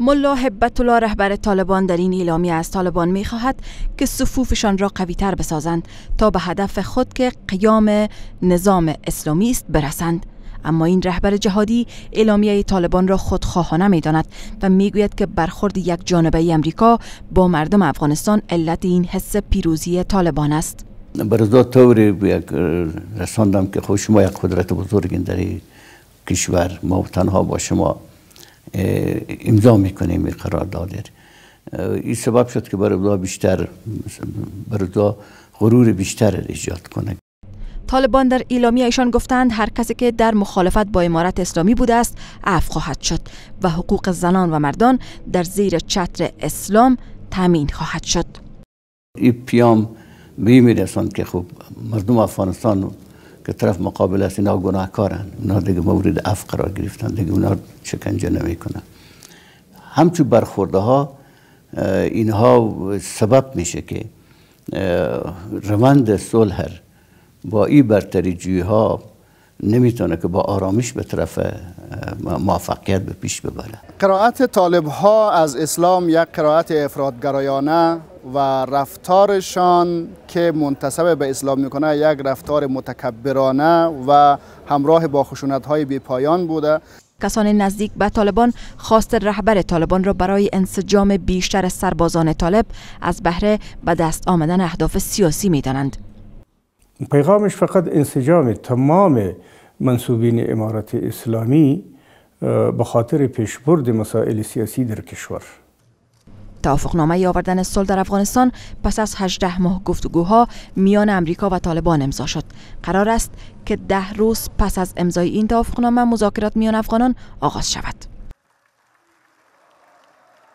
ملا حبت الله رهبر طالبان در این اعلامیه از طالبان می خواهد که صفوفشان را قوی تر بسازند تا به هدف خود که قیام نظام اسلامی است برسند. اما این رهبر جهادی اعلامیه طالبان را خودخواهانه می داند و می گوید که برخورد یک جانبه امریکا با مردم افغانستان علت این حس پیروزی طالبان است. برزا طوری رساندم که خود شما یک قدرت بزرگین در کشور ما تنها با شما امضا می‌کنیم این قرار داده این سبب شد که برای بیشتر برای غرور بیشتر ایجاد کنه. طالبان در اعلامیه ایشان گفتند هر کسی که در مخالفت با امارت اسلامی بوده است عفو خواهد شد و حقوق زنان و مردان در زیر چتر اسلام تامین خواهد شد. این پیام به که خب مردم افغانستان که طرف مقابل است اینا گناهکارن. اینا دیگه مورد عفو قرار گرفتن. دیگه اونا شکنجه نمی‌کنن. همچون برخورده ها اینها سبب میشه که روند صلح با این برتری جوی ها نمی‌تونه که با آرامش به طرف موفقیت به پیش ببره. قرائت طالب ها از اسلام یک قرائت افرادگرایانه و رفتارشان که منتصب به اسلام می‌کنه یک رفتار متکبرانه و همراه با خشونت های بیپایان بوده کسان نزدیک به طالبان خواست رهبر طالبان را برای انسجام بیشتر سربازان طالب از بهره به دست آمدن اهداف سیاسی می دانند. پیغامش فقط انسجام تمام منصوبین امارت اسلامی به خاطر پیشبرد مسائل سیاسی در کشور توافقنامه آوردن صلح در افغانستان پس از 18 ماه گفتگوها میان امریکا و طالبان امضا شد. قرار است که ده روز پس از امضای این توافقنامه مذاکرات میان افغانان آغاز شود.